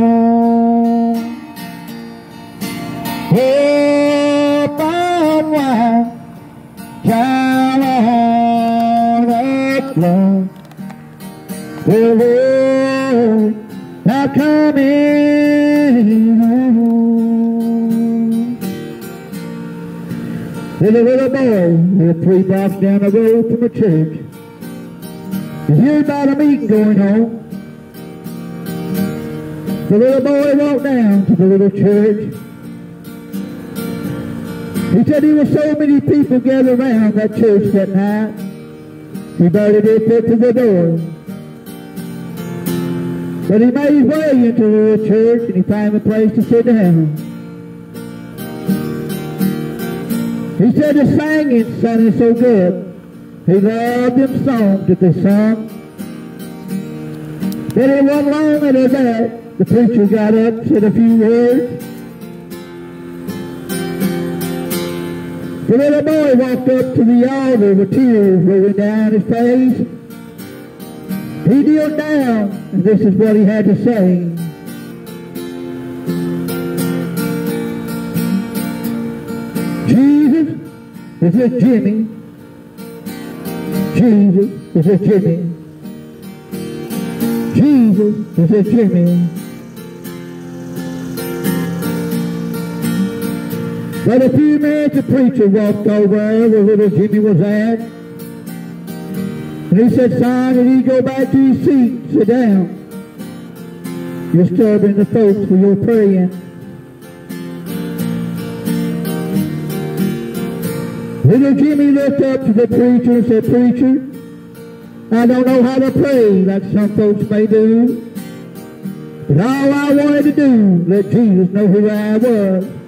Up. The Lord now coming home. There's a little boy lived three blocks down the road from the church. He heard about a meeting going on. The little boy walked down to the little church. He said there were so many people gathered around that church that night. He barely did fit to the door. But he made his way into the little church and he found a place to sit down. He said the singing sounded so good. He loved them songs that they sung. Then it wasn't long after that, the preacher got up, said a few words. The little boy walked up to the altar with tears rolling down his face. He kneeled down, and this is what he had to say. Jesus, this is Jimmy. Jesus, this is Jimmy. Jesus, this is Jimmy. But a few minutes the preacher walked over where little Jimmy was at. And he said, son, did he go back to his seat, sit down. You're disturbing the folks when you're praying. Little Jimmy looked up to the preacher and said, Preacher, I don't know how to pray like some folks may do. But all I wanted to do, let Jesus know who I was.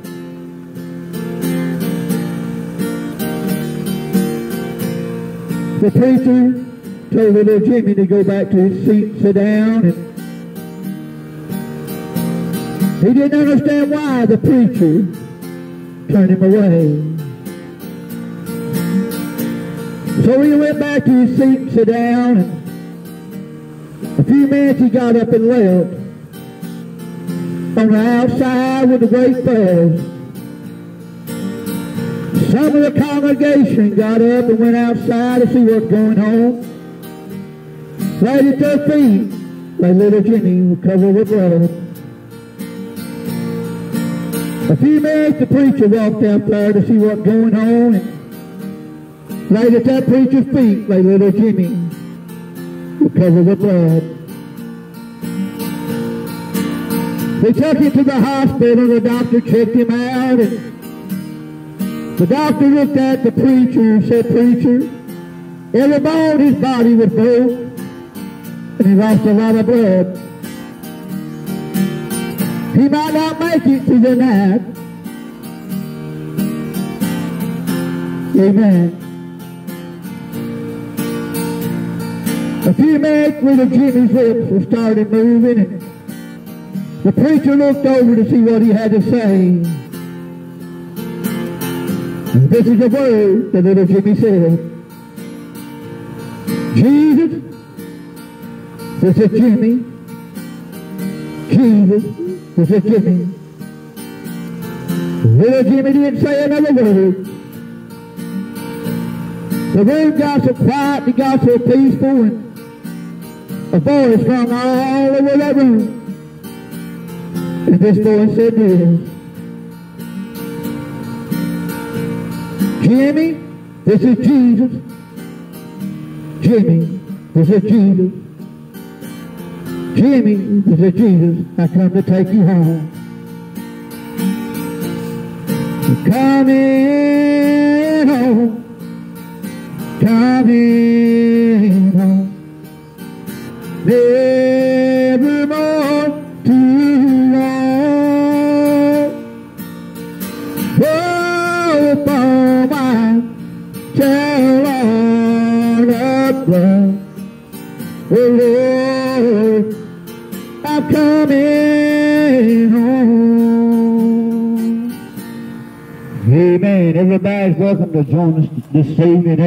The preacher told little Jimmy to go back to his seat and sit down. And he didn't understand why the preacher turned him away. So he went back to his seat and sat down. And a few minutes he got up and left. On the outside with a great buzz. Some of the congregation got up and went outside to see what's going on. Right at their feet lay little Jimmy was covered with blood. A few minutes the preacher walked out there to see what's going on. And right at that preacher's feet lay little Jimmy covered with blood. They took him to the hospital. The doctor checked him out. And the doctor looked at the preacher and said, Preacher, every bone his body was broke, and he lost a lot of blood. He might not make it to the night. Amen. A few minutes little Jimmy's lips were started moving, and the preacher looked over to see what he had to say. This is the word that little Jimmy said. Jesus, this is Jimmy. Jesus, this is Jimmy. Little Jimmy didn't say another word. The room got so quiet, it got so peaceful, and a voice from all over that room. And this voice said this. Jimmy, this is Jesus. Jimmy, this is Jesus. Jimmy, this is Jesus. I come to take you home. Coming home. Coming home. Nevermore love. Oh, Lord, I'm coming home. Amen. Everybody's welcome to join us this evening.